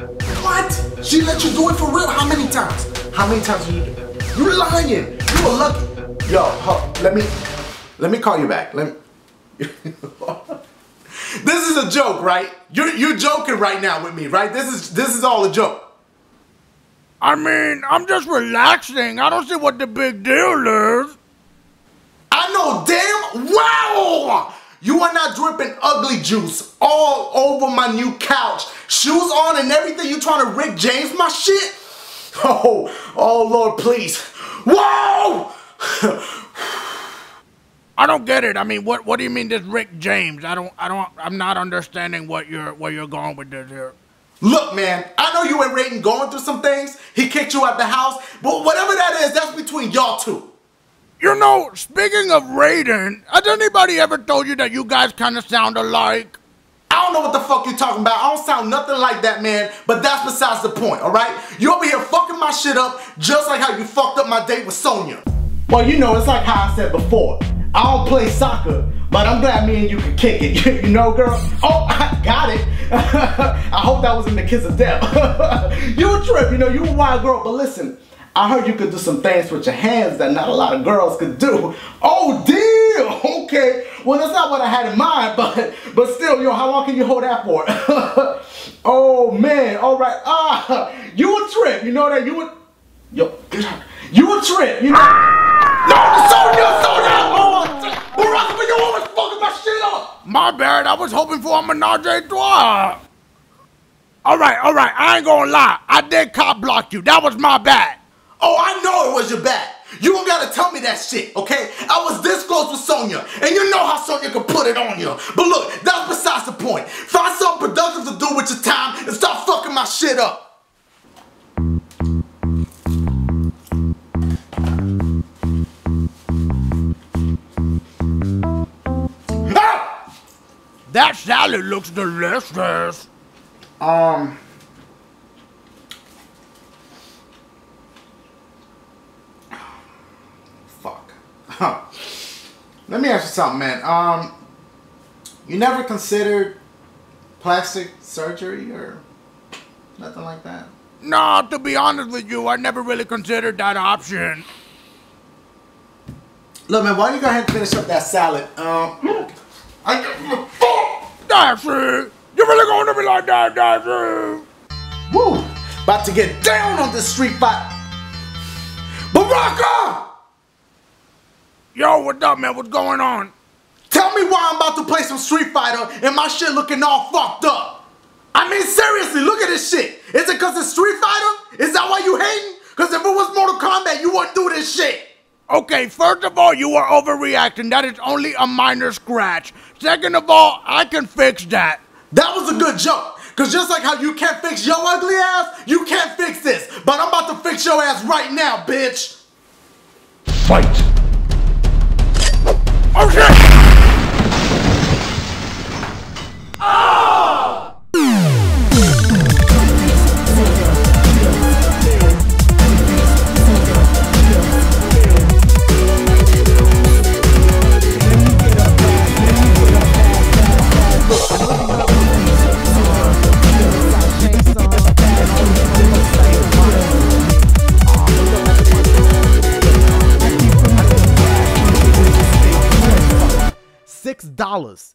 What? She let you do it for real? How many times? How many times did you do it? You're lying. You were lucky. Yo, huh, let me, let me call you back. Let me. this is a joke, right? You're, you're joking right now with me, right? This is, this is all a joke. I mean, I'm just relaxing. I don't see what the big deal is. Dripping ugly juice all over my new couch. Shoes on and everything. You trying to Rick James my shit? Oh, oh Lord, please. Whoa! I don't get it. I mean, what what do you mean this Rick James? I don't I don't I'm not understanding what you're where you're going with this here. Look, man, I know you and Raiden going through some things. He kicked you out the house, but whatever that is, that's between y'all two. You know, speaking of Raiden, has anybody ever told you that you guys kind of sound alike? I don't know what the fuck you're talking about. I don't sound nothing like that, man. But that's besides the point, all right? You over here fucking my shit up just like how you fucked up my date with Sonya. Well, you know, it's like how I said before. I don't play soccer, but I'm glad me and you can kick it. you know, girl? Oh, I got it. I hope that wasn't the kiss of death. you a trip, you know, you a wild girl, but listen, I heard you could do some things with your hands that not a lot of girls could do. Oh, deal. Okay. Well, that's not what I had in mind, but but still, yo, how long can you hold that for? oh man. All right. Ah, you a trip. You know that you would. Yo. You a trip. You know. No, Sonya, Sonya. Oh, Baraka, but you always fucking my shit up. My bad. I was hoping for a menage a trois. All right, all right. I ain't gonna lie. I did cop block you. That was my bad. Oh, I know it was your bad. You don't gotta tell me that shit, okay? I was this close with Sonya, and you know how Sonya could put it on you. But look, that's besides the point. Find something productive to do with your time and stop fucking my shit up. Ah! That salad looks delicious. Um. Fuck. Let me ask you something, man. Um, you never considered plastic surgery or nothing like that? No, to be honest with you, I never really considered that option. Look, man, why don't you go ahead and finish up that salad? Um, I, fuck! Daffy! You really gonna be like that, Daffy? Woo! About to get down on this street fight. Yo, what up, man? What's going on? Tell me why I'm about to play some Street Fighter and my shit looking all fucked up. I mean, seriously, look at this shit. Is it because it's Street Fighter? Is that why you hating? Because if it was Mortal Kombat, you wouldn't do this shit. Okay, first of all, you are overreacting. That is only a minor scratch. Second of all, I can fix that. That was a good joke. Cause just like how you can't fix your ugly ass, you can't fix this. But I'm about to fix your ass right now, bitch. Fight! Oh dollars.